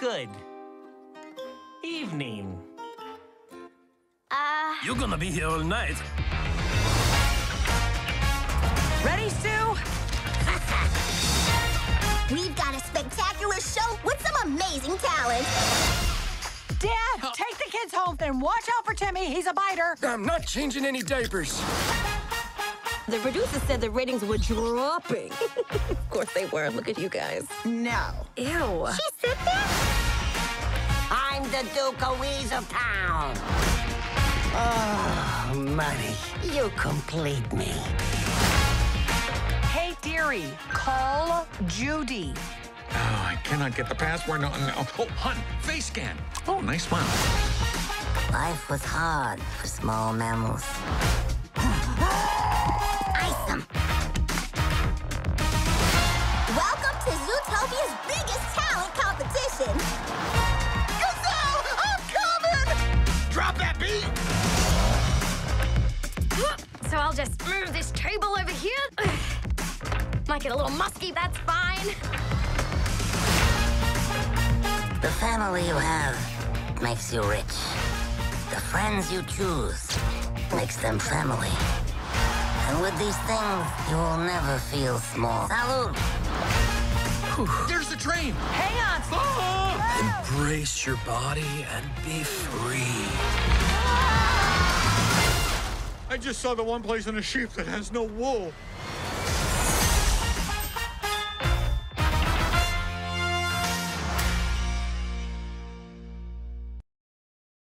good evening. Uh, You're gonna be here all night. Ready, Sue? we've got a spectacular show with some amazing talent. Dad, take the kids home and watch out for Timmy. He's a biter. I'm not changing any diapers. The producer said the ratings were dropping. of course they were. Look at you guys. No. Ew. She said that? I'm the Duke of Weaseltown. Oh, money, you complete me. Hey, dearie, call Judy. Oh, I cannot get the password. No, no. Oh, hun, face scan. Oh, nice smile. Life was hard for small mammals. Coming! Drop that beat! So I'll just move this table over here. Might get a little musky, that's fine. The family you have makes you rich. The friends you choose makes them family. And with these things, you will never feel small. Salud! There's the train. Hang on. Ah! Embrace your body and be free just saw the one place on a sheep that has no wool.